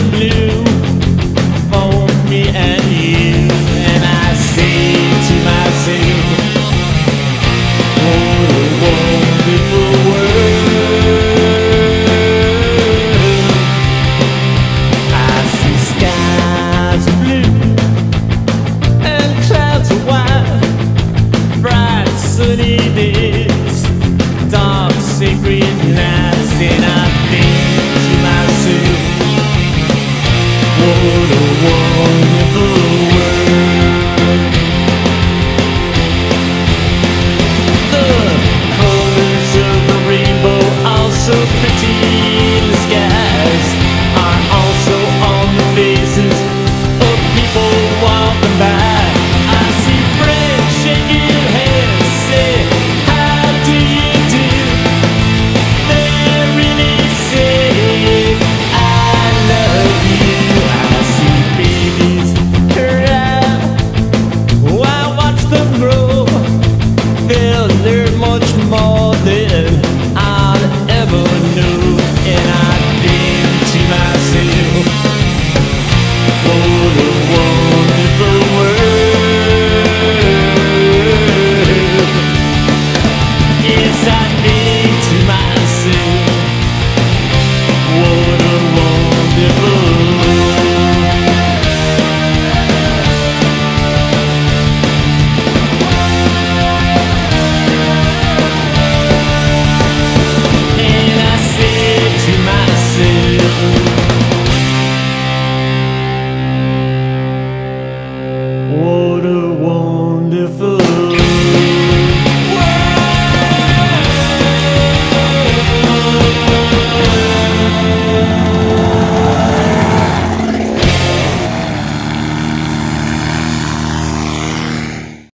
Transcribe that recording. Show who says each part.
Speaker 1: and blue for me and you. And I to wonderful world. I see skies blue and clouds of white, bright sunny days, dark sacred nights, and I think. for the one